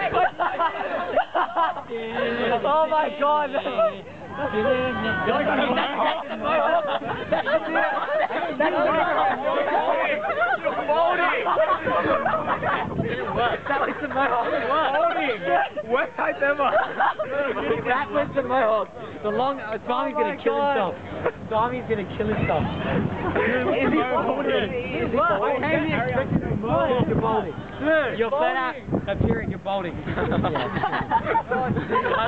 oh my god. That was the mohawk. Worst type ever! That was the mohawk. The long, uh, Swami's Oh gonna kill himself. Swami's gonna kill himself. Is he holding? Is he you expected to bald. You're balding. You're flat out. Appearing, you're balding. Yeah.